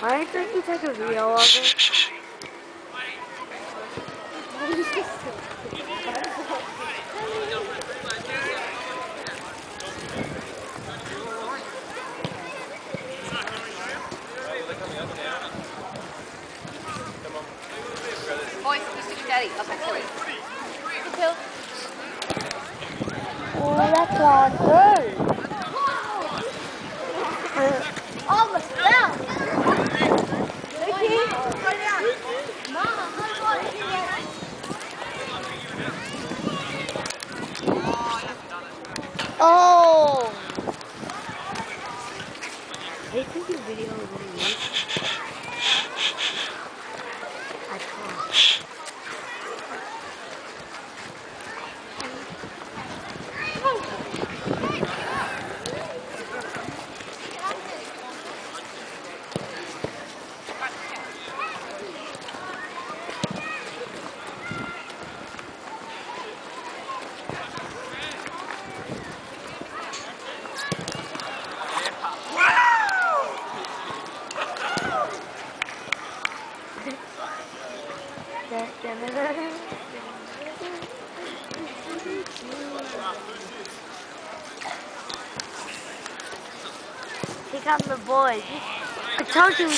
Why don't you take a video of it? Boys, you stick daddy. Okay, sorry. Oh, that's not good. Oh! I think your video is really Take on the boys. I told you.